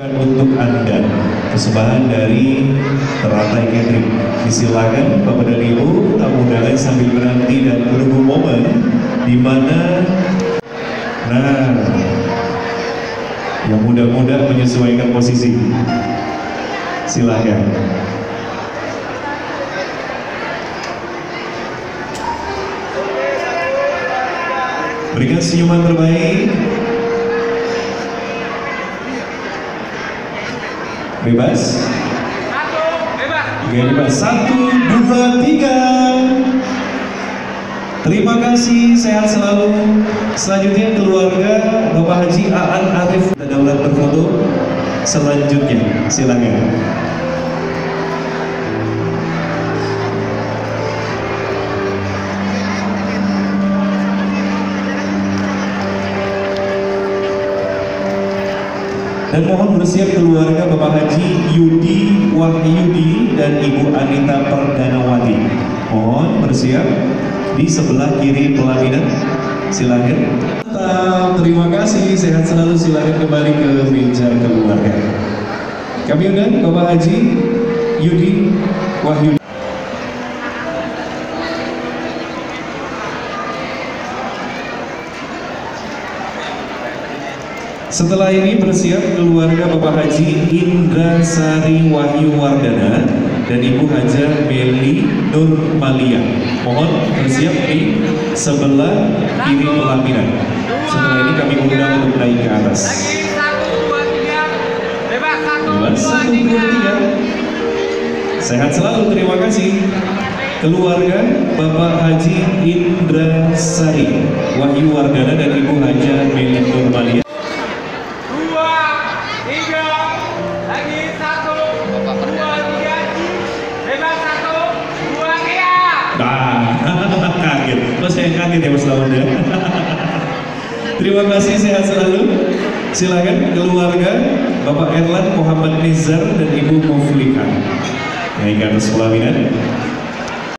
untuk Anda. Persembahan dari Teratai Catering. Disilakan Bapak dan Ibu tamu undangan sambil menanti dan menunggu momen di mana nah yang muda-muda menyesuaikan posisi. Silakan. Berikan senyuman terbaik bebas Satu, bebas. Oke, bebas. Satu, dua, tiga. Terima kasih, sehat selalu. Selanjutnya keluarga Bapak Haji Aan Arif Daulat berfoto. Selanjutnya, silakan. Dan mohon bersiap keluarga Bapak Haji Yudi Wahyudi dan Ibu Anita Perdanawati. Mohon bersiap di sebelah kiri pelaminan. Silakan. Terima kasih. Sehat selalu. Silakan kembali ke meja keluarga. Kami undang Bapak Haji Yudi Wahyudi. Setelah ini bersiap keluarga Bapak Haji Indra Sari Wahyu Wardana dan Ibu Haja Meli Nur Malia. Mohon bersiap di sebelah kiri pelaminan. Setelah ini kami undang untuk naik ke atas. Satu, dua, tiga. Sehat selalu, terima kasih. Keluarga Bapak Haji Indra Sari Wahyu Wardana dan Ibu Haja Meli Nur Malia. Saya kaget ya Mas Lawan ya. Terima kasih sehat selalu. Silakan keluarga Bapak Erlan Muhammad Nizar dan Ibu ke atas pelaminan.